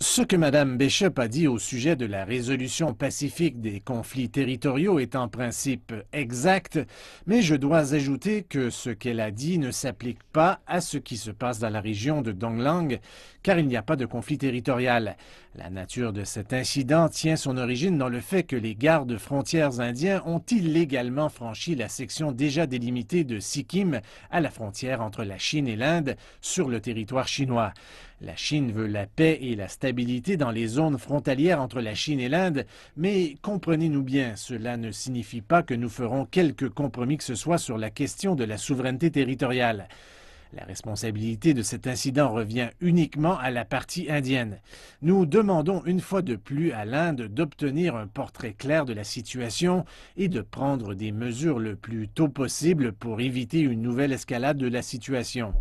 Ce que Mme Bishop a dit au sujet de la résolution pacifique des conflits territoriaux est en principe exact, mais je dois ajouter que ce qu'elle a dit ne s'applique pas à ce qui se passe dans la région de Donglang, car il n'y a pas de conflit territorial. La nature de cet incident tient son origine dans le fait que les gardes frontières indiens ont illégalement franchi la section déjà délimitée de Sikkim à la frontière entre la Chine et l'Inde sur le territoire chinois. La Chine veut la paix et la stabilité dans les zones frontalières entre la Chine et l'Inde, mais comprenez-nous bien, cela ne signifie pas que nous ferons quelque compromis que ce soit sur la question de la souveraineté territoriale. La responsabilité de cet incident revient uniquement à la partie indienne. Nous demandons une fois de plus à l'Inde d'obtenir un portrait clair de la situation et de prendre des mesures le plus tôt possible pour éviter une nouvelle escalade de la situation.